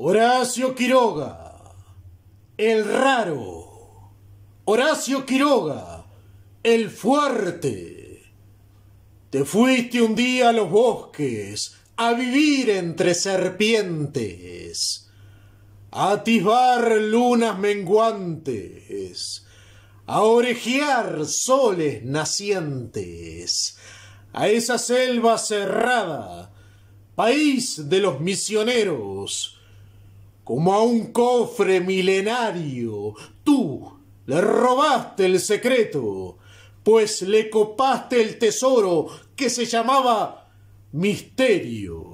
Horacio Quiroga, el raro. Horacio Quiroga, el fuerte. Te fuiste un día a los bosques a vivir entre serpientes, a atisbar lunas menguantes, a orejear soles nacientes, a esa selva cerrada, país de los misioneros, como a un cofre milenario, tú le robaste el secreto, pues le copaste el tesoro que se llamaba misterio.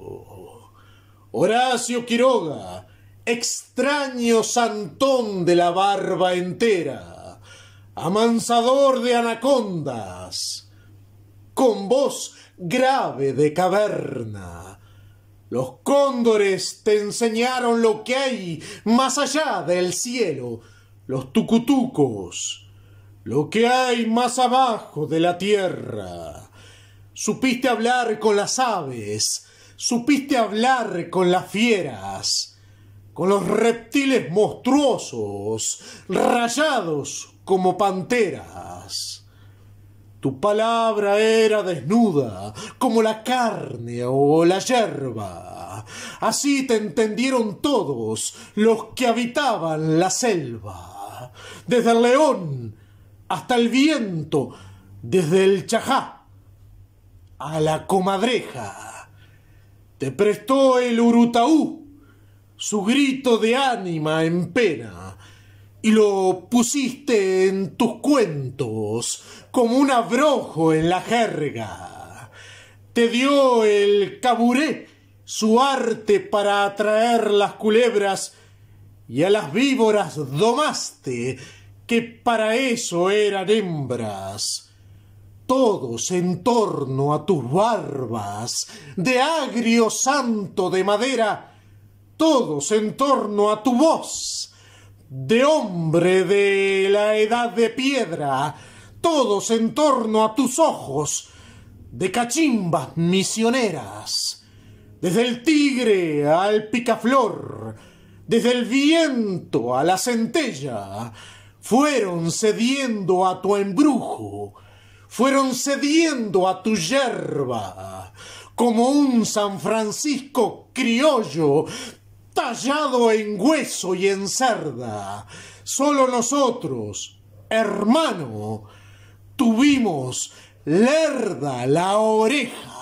Horacio Quiroga, extraño santón de la barba entera, amansador de anacondas, con voz grave de caverna, los cóndores te enseñaron lo que hay más allá del cielo, los tucutucos, lo que hay más abajo de la tierra. Supiste hablar con las aves, supiste hablar con las fieras, con los reptiles monstruosos, rayados como panteras. Tu palabra era desnuda, como la carne o la yerba. Así te entendieron todos los que habitaban la selva, desde el león hasta el viento, desde el chajá a la comadreja. Te prestó el urutaú, su grito de ánima en pena, y lo pusiste en tus cuentos como un abrojo en la jerga. Te dio el caburé su arte para atraer las culebras y a las víboras domaste que para eso eran hembras. Todos en torno a tus barbas de agrio santo de madera, todos en torno a tu voz de hombre de la edad de piedra, todos en torno a tus ojos, de cachimbas misioneras, desde el tigre al picaflor, desde el viento a la centella, fueron cediendo a tu embrujo, fueron cediendo a tu yerba, como un San Francisco criollo tallado en hueso y en cerda. Solo nosotros, hermano, tuvimos lerda la oreja.